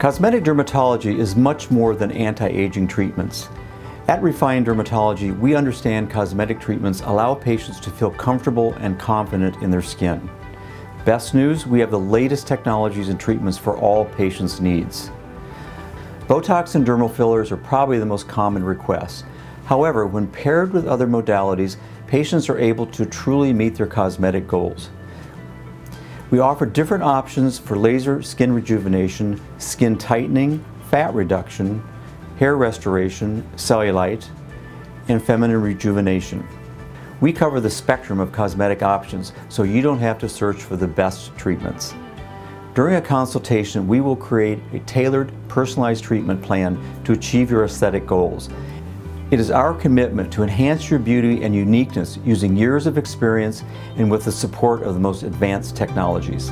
Cosmetic dermatology is much more than anti-aging treatments. At Refined Dermatology, we understand cosmetic treatments allow patients to feel comfortable and confident in their skin. Best news, we have the latest technologies and treatments for all patients' needs. Botox and dermal fillers are probably the most common requests. However, when paired with other modalities, patients are able to truly meet their cosmetic goals. We offer different options for laser skin rejuvenation, skin tightening, fat reduction, hair restoration, cellulite, and feminine rejuvenation. We cover the spectrum of cosmetic options so you don't have to search for the best treatments. During a consultation, we will create a tailored, personalized treatment plan to achieve your aesthetic goals. It is our commitment to enhance your beauty and uniqueness using years of experience and with the support of the most advanced technologies.